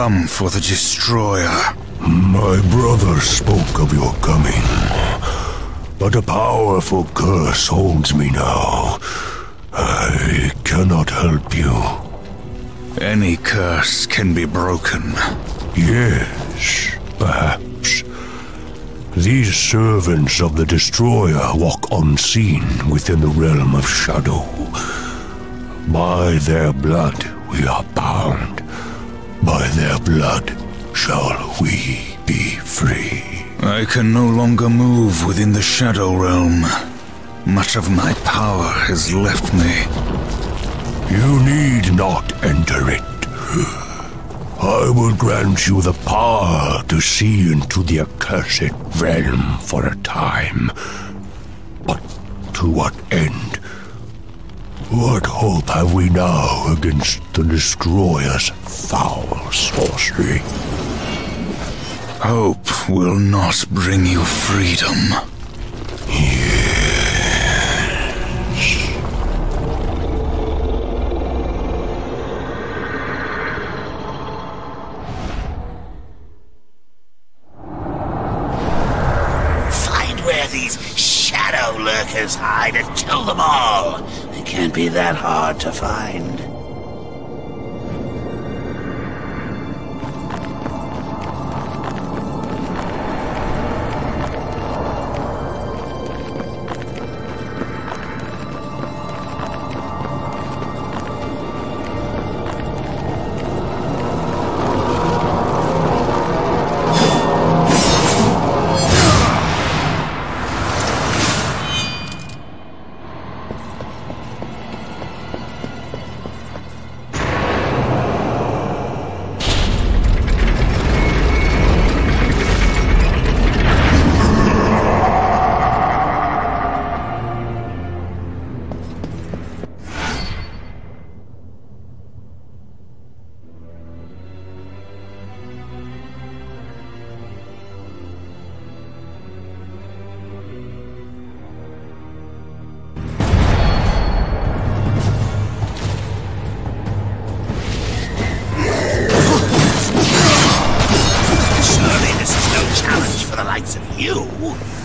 Come for the Destroyer. My brother spoke of your coming, but a powerful curse holds me now. I cannot help you. Any curse can be broken. Yes, perhaps. These servants of the Destroyer walk unseen within the realm of shadow. By their blood we are bound. By their blood shall we be free. I can no longer move within the Shadow Realm. Much of my power has left me. You need not enter it. I will grant you the power to see into the accursed realm for a time. But to what end? What hope have we now against the Destroyer's foul sorcery? Hope will not bring you freedom. Be that hard to find. You.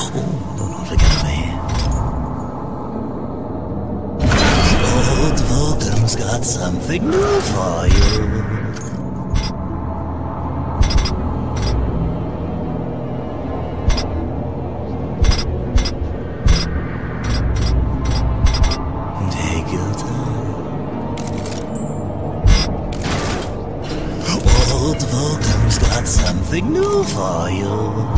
Oh. Old Vulcan's got something new for you. Old Vulcan's got something new for you.